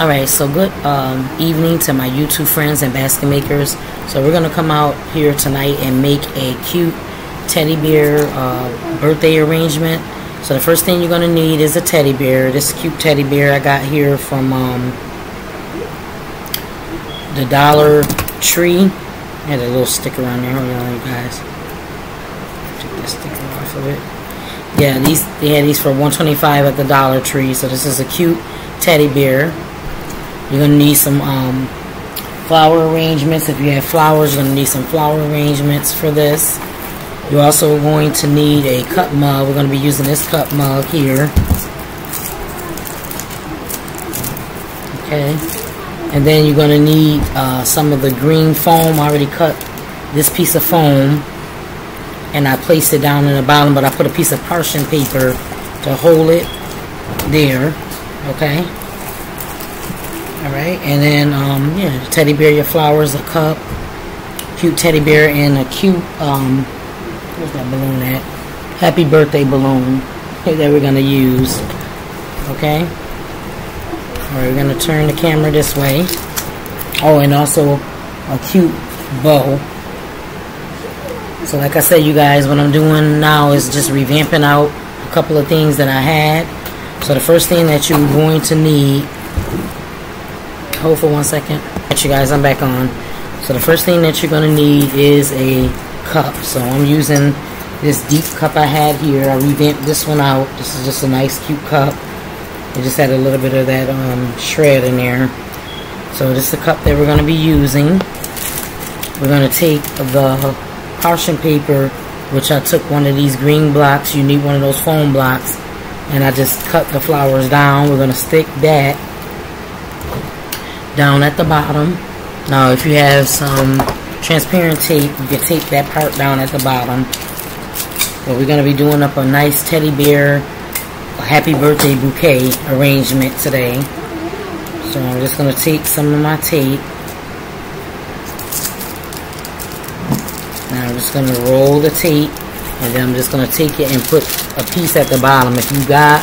Alright, so good um, evening to my YouTube friends and basket makers. So we're to come out here tonight and make a cute teddy bear uh, birthday arrangement. So the first thing you're to need is a teddy bear. This cute teddy bear I got here from um, the Dollar Tree. I had a little sticker on there. Hold on, you guys. Take that sticker off of it. Yeah, these they had these for 125 at the Dollar Tree. So this is a cute teddy bear. You're going to need some um, flower arrangements. If you have flowers, you're going to need some flower arrangements for this. You're also going to need a cup mug. We're going to be using this cup mug here. Okay. And then you're going to need uh, some of the green foam. I already cut this piece of foam and I placed it down in the bottom, but I put a piece of parchment paper to hold it there. Okay. Alright, and then, um, yeah, teddy bear, your flowers, a cup, cute teddy bear, and a cute, um, where's that balloon at? Happy birthday balloon that we're to use. Okay? Alright, we're going to turn the camera this way. Oh, and also a cute bow. So like I said, you guys, what I'm doing now is just revamping out a couple of things that I had. So the first thing that you're going to need hold for one second. Alright you guys, I'm back on. So the first thing that you're going to need is a cup. So I'm using this deep cup I had here. I revamped this one out. This is just a nice cute cup. It just had a little bit of that um, shred in there. So this is the cup that we're going to be using. We're going to take the parchment paper, which I took one of these green blocks. You need one of those foam blocks. And I just cut the flowers down. We're going to stick that down at the bottom. Now if you have some transparent tape, you can tape that part down at the bottom. But we're going to be doing up a nice teddy bear happy birthday bouquet arrangement today. So I'm just going to take some of my tape. Now I'm just going to roll the tape. And then I'm just going to take it and put a piece at the bottom. If you got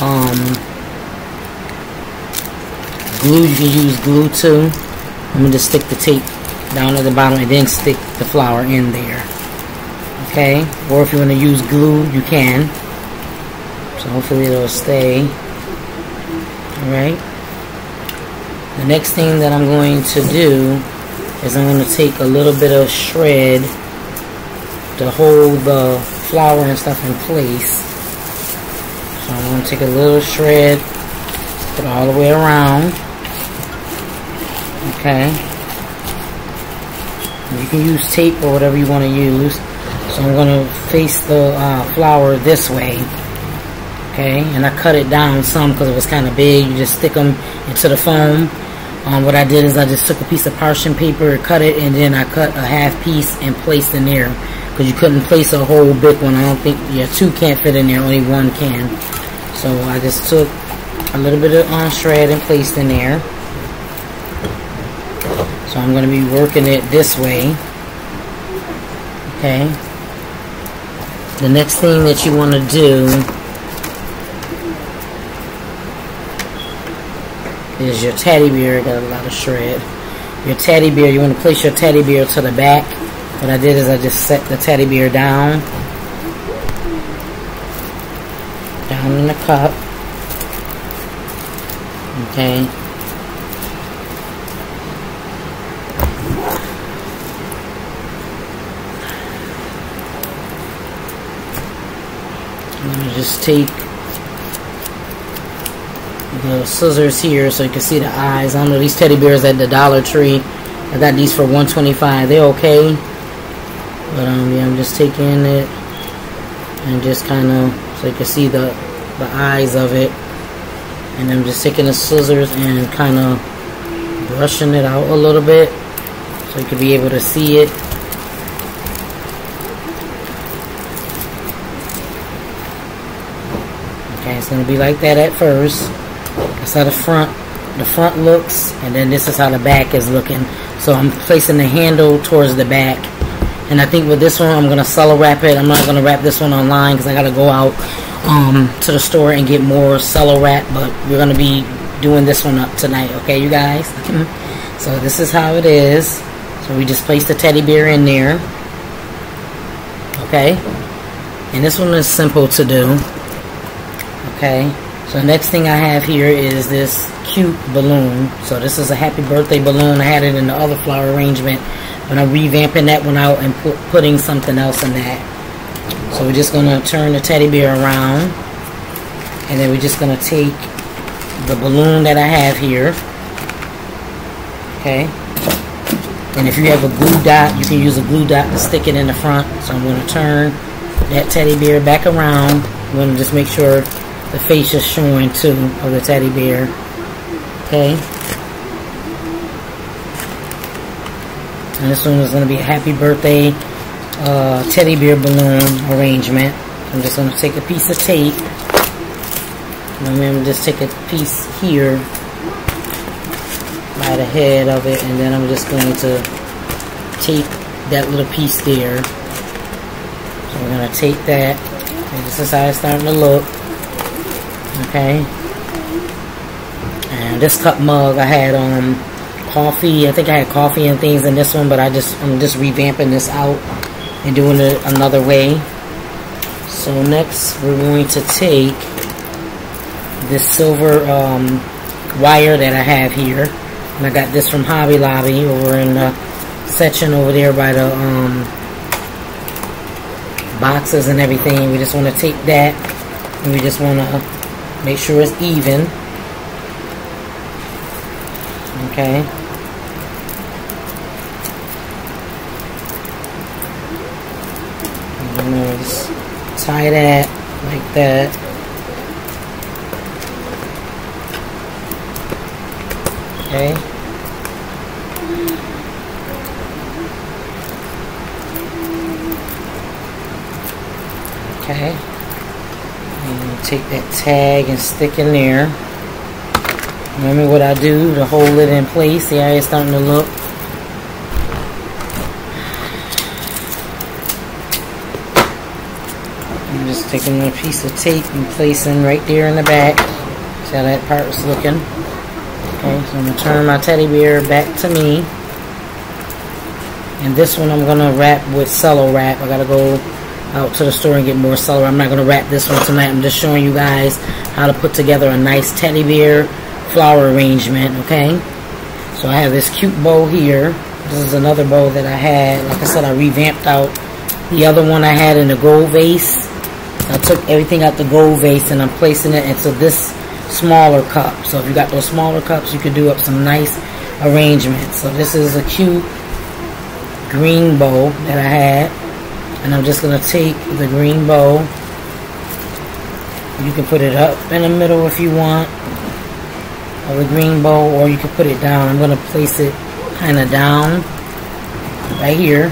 um, glue, you can use glue too. I'm going to stick the tape down at the bottom and then stick the flower in there. Okay? Or if you want to use glue, you can. So hopefully it'll stay. Alright? The next thing that I'm going to do is I'm going to take a little bit of shred to hold the flower and stuff in place. So I'm going to take a little shred, put it all the way around. Okay. You can use tape or whatever you want to use. So I'm going to face the uh, flower this way. Okay. And I cut it down some because it was kind of big. You just stick them into the foam. Um, what I did is I just took a piece of parchment paper, cut it, and then I cut a half piece and placed in there. Because you couldn't place a whole big one. I don't think, yeah, two can't fit in there. Only one can. So I just took a little bit of uh, shred and placed in there. So I'm going to be working it this way. Okay. The next thing that you want to do is your teddy bear. Got a lot of shred. Your teddy bear, you want to place your teddy bear to the back. What I did is I just set the teddy bear down. Down in the cup. Okay. Just take the scissors here so you can see the eyes. I know these teddy bears at the Dollar Tree. I got these for 125 They're okay. But um, yeah, I'm just taking it and just kind of so you can see the the eyes of it. And I'm just taking the scissors and kind of brushing it out a little bit so you can be able to see it. Okay, it's going to be like that at first. That's how the front, the front looks, and then this is how the back is looking. So I'm placing the handle towards the back. And I think with this one, I'm going to cello wrap it. I'm not going to wrap this one online because I got to go out um, to the store and get more cello wrap. But we're going to be doing this one up tonight, okay, you guys? so this is how it is. So we just place the teddy bear in there. Okay? And this one is simple to do. Okay? So next thing I have here is this cute balloon. So this is a happy birthday balloon. I had it in the other flower arrangement. But I'm revamping that one out and put, putting something else in that. So we're just going to turn the teddy bear around. And then we're just going to take the balloon that I have here. Okay. And if you have a glue dot, you can use a glue dot to stick it in the front. So I'm going to turn that teddy bear back around. I'm going to just make sure the face is showing too of the teddy bear. Okay. And this one is going to be a happy birthday uh, teddy bear balloon arrangement. I'm just going to take a piece of tape I'm going to just take a piece here by the head of it and then I'm just going to take that little piece there. So we're going to take that and this is how it's starting to look. Okay. And this cup mug I had um coffee. I think I had coffee and things in this one, but I just I'm just revamping this out and doing it another way. So next we're going to take this silver um, wire that I have here. And I got this from Hobby Lobby over in the section over there by the um, boxes and everything. We just want to take that and we just want to make sure it's even. Okay. Just tie that like that. Okay. Okay. And take that tag and stick in there. Remember what I do to hold it in place. See how it's starting to look? I'm just taking a piece of tape and placing right there in the back. See how that part is looking? Okay, so I'm going to turn my teddy bear back to me. And this one I'm going to wrap with cello wrap. I got to go out to the store and get more cello. I'm not going to wrap this one tonight. I'm just showing you guys how to put together a nice teddy bear flower arrangement, okay? So I have this cute bow here. This is another bow that I had. Like I said, I revamped out the other one I had in the gold vase. I took everything out the gold vase and I'm placing it into this smaller cup. So if you got those smaller cups, you could do up some nice arrangements. So this is a cute green bow that I had. And I'm just going to take the green bow. You can put it up in the middle if you want. Of the green bow. Or you can put it down. I'm going to place it kind of down. Right here.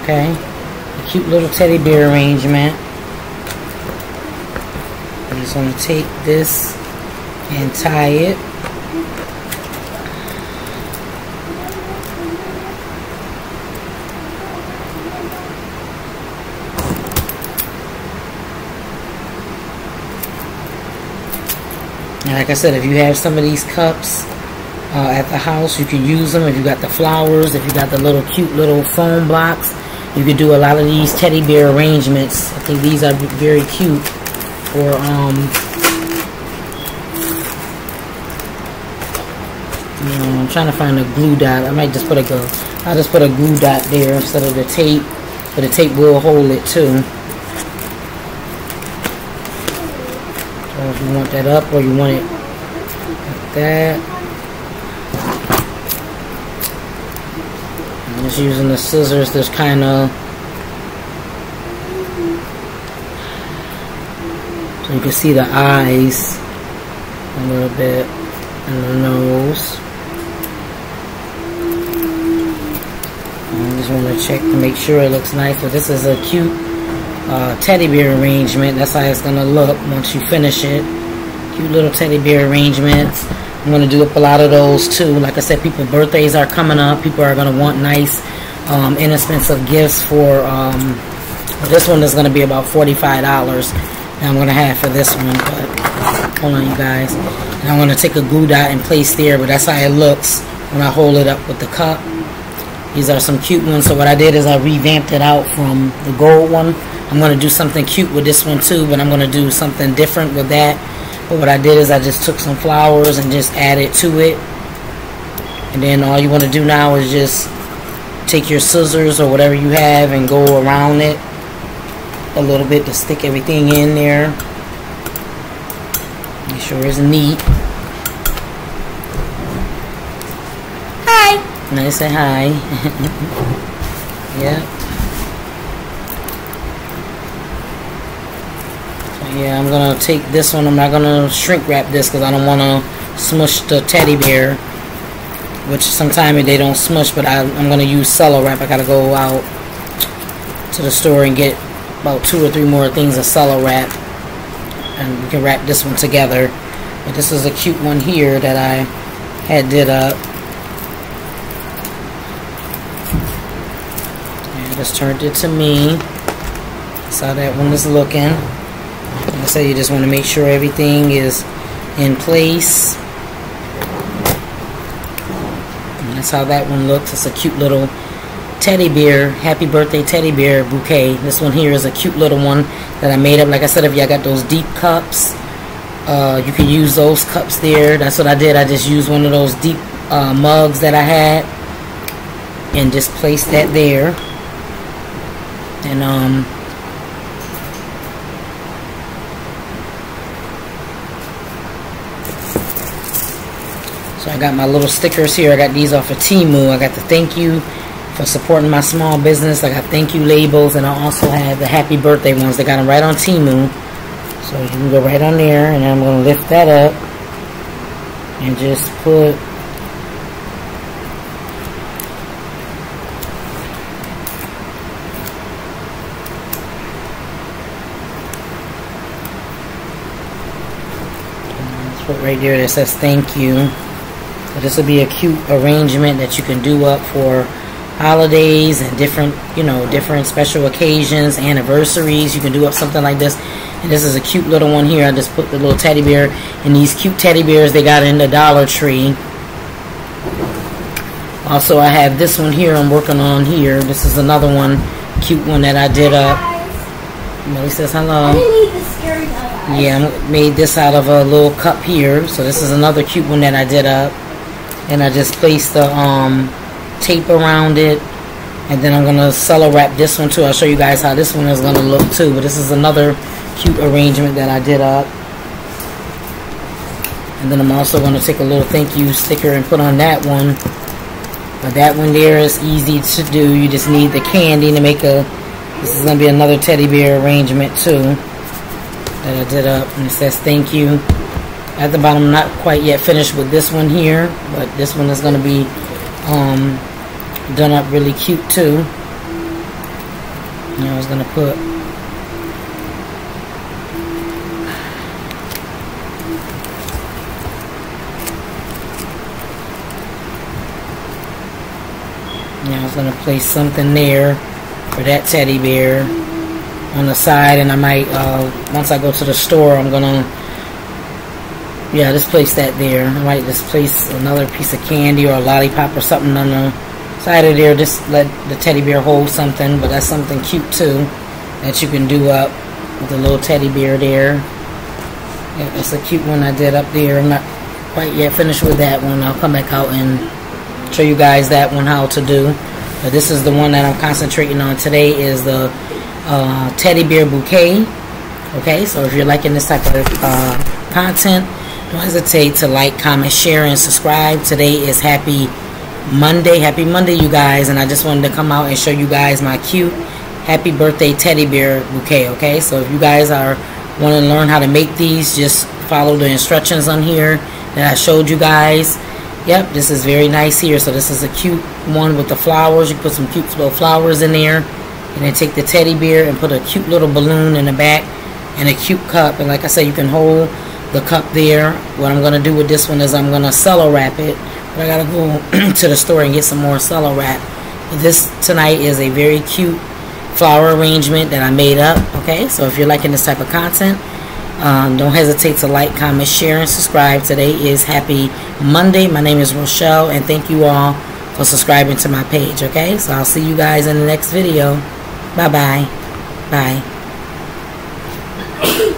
Okay. A cute little teddy bear arrangement. I'm just going to take this and tie it. Like I said, if you have some of these cups uh, at the house, you can use them. If you got the flowers, if you got the little cute little foam blocks, you can do a lot of these teddy bear arrangements. I think these are very cute or um, you know, I'm trying to find a glue dot. I might just put a go. I'll just put a glue dot there instead of the tape, but the tape will hold it too. If you want that up or you want it like that. I'm just using the scissors This kind of So you can see the eyes a little bit and the nose. I just want to check to make sure it looks nice. So this is a cute uh, teddy bear arrangement. That's how it's going to look once you finish it. Cute little teddy bear arrangements. I'm going to do up a lot of those too. Like I said, people birthdays are coming up. People are going to want nice, um, inexpensive gifts for, um, this one is going to be about $45 I'm going to have for this one. But hold on you guys and I'm going to take a glue dot and place there but that's how it looks when I hold it up with the cup these are some cute ones so what I did is I revamped it out from the gold one I'm going to do something cute with this one too but I'm going to do something different with that. But what I did is I just took some flowers and just added to it. And then all you want to do now is just take your scissors or whatever you have and go around it a little bit to stick everything in there. Make sure it's neat. Hi. Nice and I say hi yeah yeah I'm gonna take this one. I'm not gonna shrink wrap this because I don't want to smush the teddy bear which sometimes they don't smush but I, am to use cello wrap. I gotta go out to the store and get about two or three more things of cello wrap and we can wrap this one together. But this is a cute one here that I had did up. And just turned it to me. Saw that one is looking said you just want to make sure everything is in place That's how that one looks. It's a cute little teddy bear, happy birthday teddy bear bouquet. This one here is a cute little one that I made up. Like I said, if y'all got those deep cups, uh, you can use those cups there. That's what I did. I just used one of those deep uh, mugs that I had and just placed that there. And um, So I got my little stickers here. I got these off of Temu. I got the thank you for supporting my small business. I got thank you labels, and I also have the happy birthday ones. They got them right on Temu. So you can go right on there, and I'm going to lift that up and just put right there that says thank you. But this will be a cute arrangement that you can do up for holidays and different, you know, different special occasions, anniversaries. You can do up something like this. And this is a cute little one here. I just put the little teddy bear. And these cute teddy bears they got in the Dollar Tree. Also, I have this one here I'm working on here. This is another one, cute one that I did up. Molly says hello. Yeah, I made this out of a little cup here. So this is another cute one that I did up and I just placed the um, tape around it and then I'm going to cello wrap this one too. I'll show you guys how this one is going to look too. But this is another cute arrangement that I did up. And then I'm also going to take a little thank you sticker and put on that one. But that one there is easy to do. You just need the candy to make a... This is going to be another teddy bear arrangement too. That I did up. And it says thank you at the bottom. Not quite yet finished with this one here, but this one is going to be um, done up really cute too. And I was going to put I was going to place something there for that teddy bear on the side and I might, uh, once I go to the store, I'm going to yeah, just place that there. I might just place another piece of candy or a lollipop or something on the side of there. Just let the teddy bear hold something, but that's something cute too that you can do up with the little teddy bear there. Yeah, that's a cute one I did up there. I'm not quite yet finished with that one. I'll come back out and show you guys that one how to do. But this is the one that I'm concentrating on today is the uh, teddy bear bouquet. Okay, so if you're liking this type of uh, content, don't hesitate to like, comment, share, and subscribe. Today is Happy Monday. Happy Monday, you guys. And I just wanted to come out and show you guys my cute happy birthday teddy bear bouquet, okay? So if you guys are want to learn how to make these, just follow the instructions on here that I showed you guys. Yep, this is very nice here. So this is a cute one with the flowers. You put some cute little flowers in there. And then take the teddy bear and put a cute little balloon in the back and a cute cup. And like I said, you can hold the cup there. What I'm going to do with this one is I'm going to cello wrap it. But I got to go to the store and get some more cello wrap. This tonight is a very cute flower arrangement that I made up. Okay, so if you're liking this type of content, um, don't hesitate to like, comment, share, and subscribe. Today is Happy Monday. My name is Rochelle, and thank you all for subscribing to my page. Okay, so I'll see you guys in the next video. Bye-bye. Bye. -bye. Bye.